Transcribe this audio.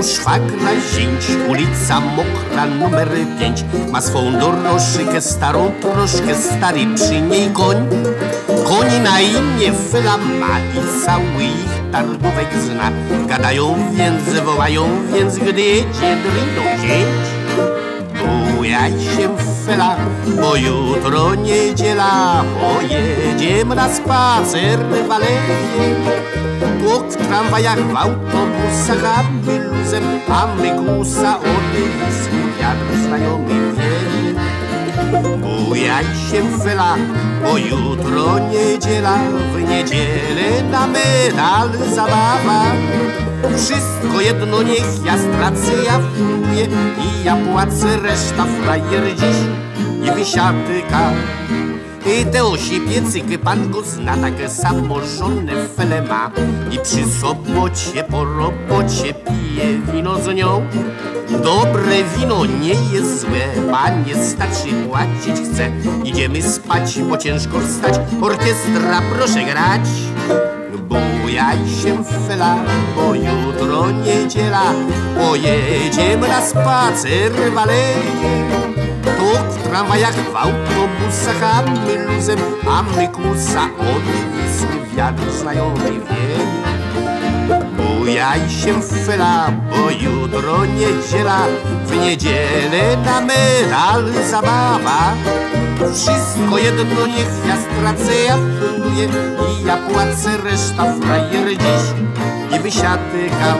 u szwagra zięć. Ulica Mokra numer pięć Ma swą dorożkę starą troszkę Stary przy niej koń. Koni na imię Fela ma I cały ich targówek zna. Gadają więc, wołają więc Gdy jedzie do zięć Bujaj się fela, bo jutro niedziela Pojedziemy na spacer walejem Tłok w tramwajach, w autobusach A my luzem, a my gusa Odysku wiatr znajomy wieje Bujaj się fela, bo jutro niedziela W niedzielę na medal zabawa. Wszystko jedno niech ja stracę, ja funduję i ja płacę, reszta frajer dziś i wysiatyka. I te osi piecyky pan go zna, takie samożone fele ma i przy sobocie po robocie pije wino z nią. Dobre wino nie jest złe, panie starszy płacić chce. Idziemy spać, bo ciężko wstać, orkiestra proszę grać. Bujaj się fela, bo jutro niedziela Pojedziemy na spacer w aleje Tu w tramwajach, w autobusach A my luzem, a my kusa Od Wisły wiatr znajomy wieje Bujaj się fela, bo jutro niedziela W niedzielę na medal zabawa wszystko jedno niech ja stracę, ja funduję i ja płacę, reszta frajer dziś i wysiadykam.